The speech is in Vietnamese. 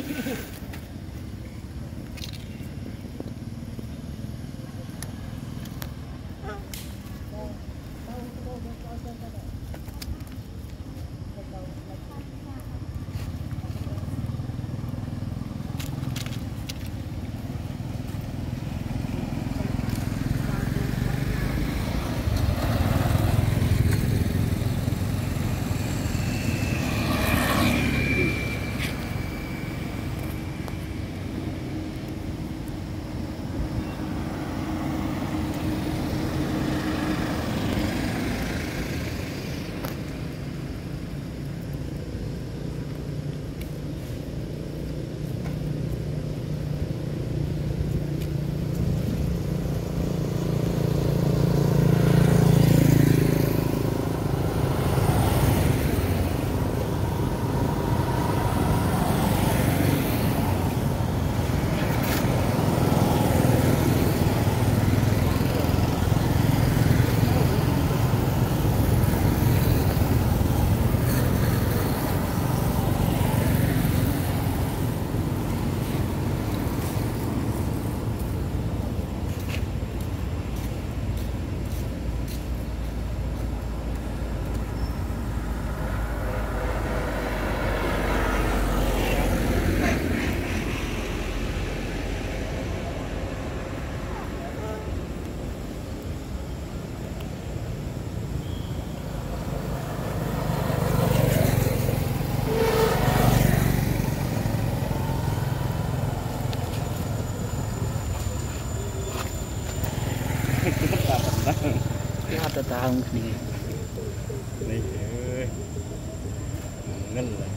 អ តទៅតាមគ្នានេះអើយងិនឡើយ